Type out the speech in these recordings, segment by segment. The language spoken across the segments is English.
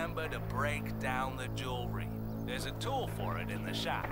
Remember to break down the jewelry. There's a tool for it in the shop.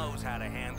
Knows how to handle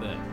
Welkom